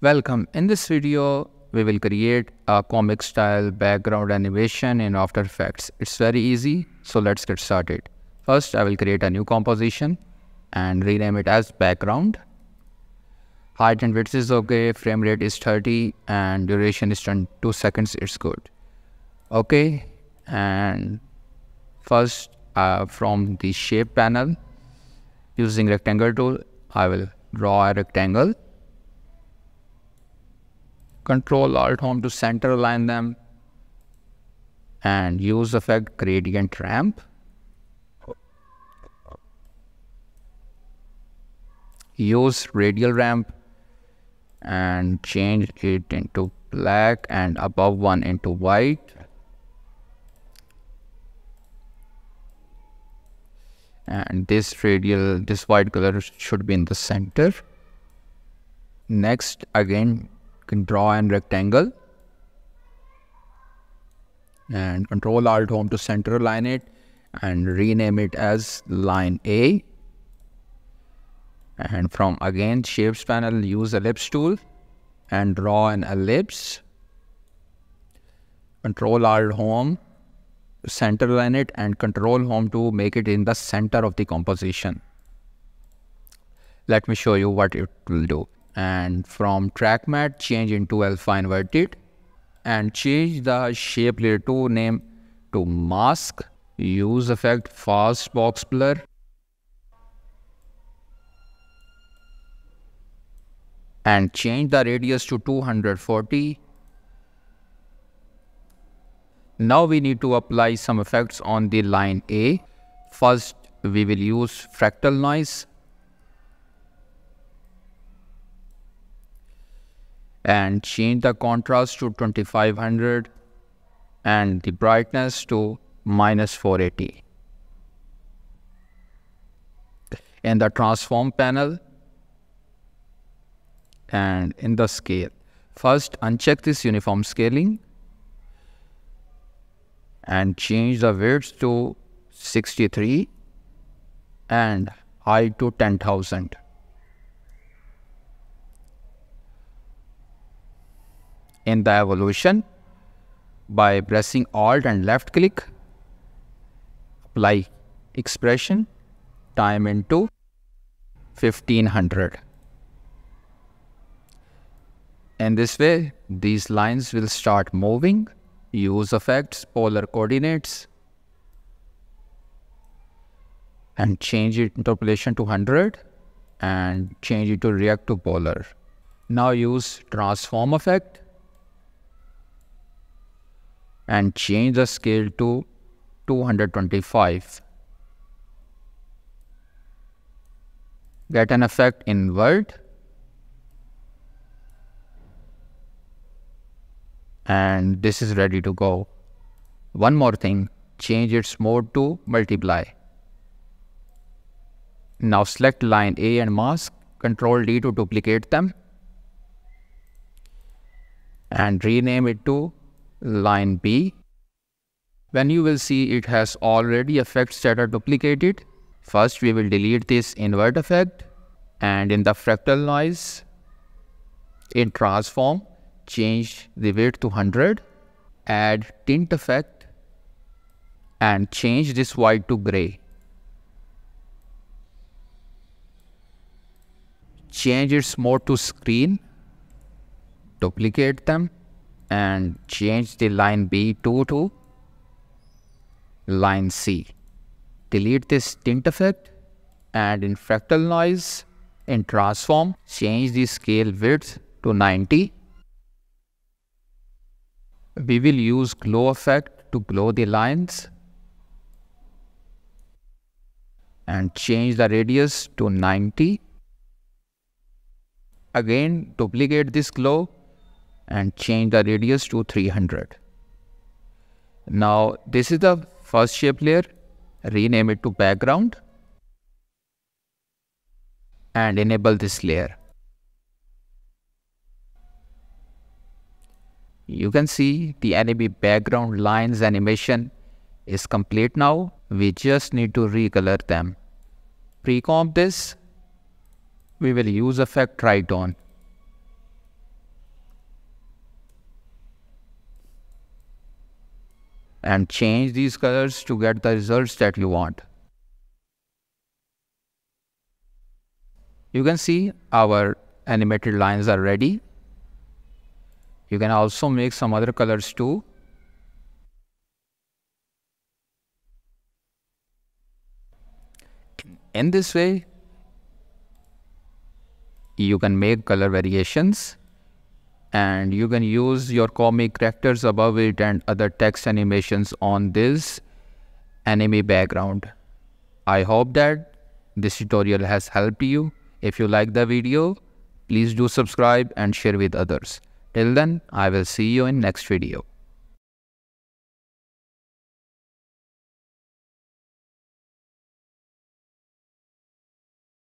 Welcome. In this video, we will create a comic style background animation in After Effects. It's very easy, so let's get started. First, I will create a new composition and rename it as background. Height and width is okay, frame rate is 30 and duration is 2 seconds, it's good. Okay, and first uh, from the shape panel, using rectangle tool, I will draw a rectangle. Control Alt Home to center align them and use effect gradient ramp. Use radial ramp and change it into black and above one into white. And this radial, this white color should be in the center. Next, again, can draw an rectangle. And control alt home to center align it and rename it as line A. And from again shapes panel use ellipse tool and draw an ellipse. Control alt home center line it and control home to make it in the center of the composition. Let me show you what it will do and from track matte change into alpha inverted and change the shape layer to name to mask use effect fast box blur and change the radius to 240. Now we need to apply some effects on the line A. First, we will use fractal noise. And change the contrast to 2500 and the brightness to minus 480. In the transform panel, and in the scale. First uncheck this uniform scaling and change the width to 63 and height to 10,000. In the evolution, by pressing Alt and left click, apply expression time into 1500. In this way, these lines will start moving. Use effects, polar coordinates, and change it interpolation to 100 and change it to rect to polar. Now use transform effect and change the scale to 225. Get an effect invert and this is ready to go. One more thing, change its mode to multiply. Now select line A and mask, Control D to duplicate them and rename it to line B. When you will see it has already effects that are duplicated, first we will delete this invert effect and in the fractal noise, in transform, change the weight to 100, add tint effect and change this white to gray. Change its mode to screen, duplicate them and change the line B2 to line C. Delete this tint effect and in fractal noise in transform change the scale width to 90 we will use glow effect to glow the lines and change the radius to 90. Again duplicate this glow and change the radius to 300. Now this is the first shape layer, rename it to background and enable this layer. You can see the enemy background lines animation is complete now. We just need to recolor them. Pre-comp this, we will use effect tritone. And change these colors to get the results that you want. You can see our animated lines are ready. You can also make some other colors too. In this way, you can make color variations and you can use your comic characters above it and other text animations on this anime background. I hope that this tutorial has helped you. If you like the video, please do subscribe and share with others. Till then, I will see you in next video.